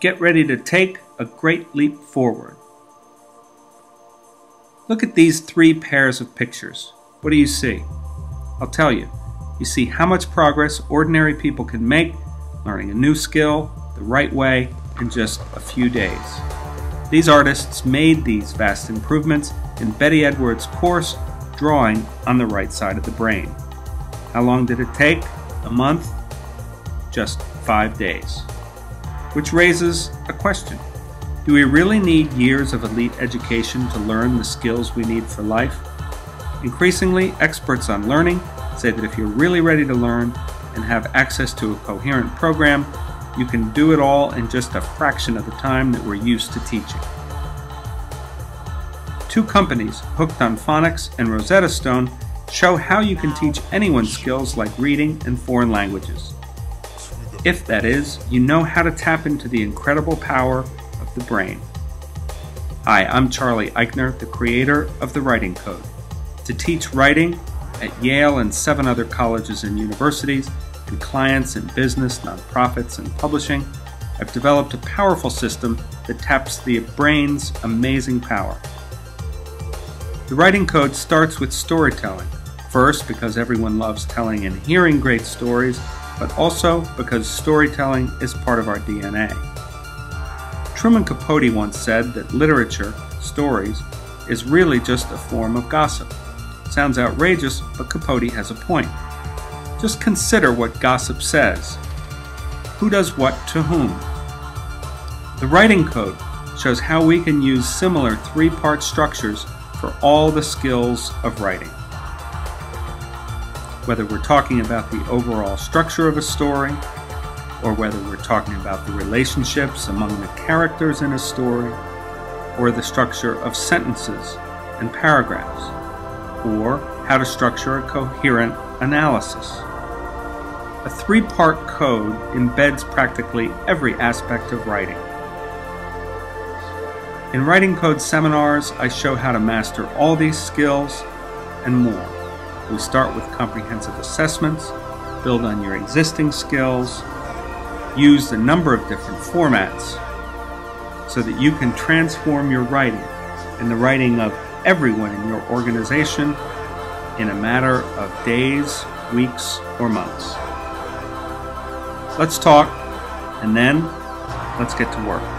Get ready to take a great leap forward. Look at these three pairs of pictures. What do you see? I'll tell you. You see how much progress ordinary people can make learning a new skill the right way in just a few days. These artists made these vast improvements in Betty Edwards' course, Drawing on the Right Side of the Brain. How long did it take? A month? Just five days. Which raises a question Do we really need years of elite education to learn the skills we need for life? Increasingly, experts on learning say that if you're really ready to learn and have access to a coherent program, you can do it all in just a fraction of the time that we're used to teaching. Two companies, Hooked on Phonics and Rosetta Stone, show how you can teach anyone skills like reading and foreign languages. If, that is, you know how to tap into the incredible power of the brain. Hi, I'm Charlie Euchner, the creator of the Writing Code. To teach writing at Yale and seven other colleges and universities, and clients in business, nonprofits, and publishing, I've developed a powerful system that taps the brain's amazing power. The writing code starts with storytelling. First, because everyone loves telling and hearing great stories, but also because storytelling is part of our DNA. Truman Capote once said that literature, stories, is really just a form of gossip. Sounds outrageous, but Capote has a point. Just consider what gossip says. Who does what to whom? The writing code shows how we can use similar three part structures for all the skills of writing. Whether we're talking about the overall structure of a story, or whether we're talking about the relationships among the characters in a story, or the structure of sentences and paragraphs, or how to structure a coherent analysis. A three part code embeds practically every aspect of writing. In Writing Code seminars, I show how to master all these skills and more. We start with comprehensive assessments, build on your existing skills, use a number of different formats so that you can transform your writing and the writing of everyone in your organization in a matter of days, weeks, or months. Let's talk, and then let's get to work.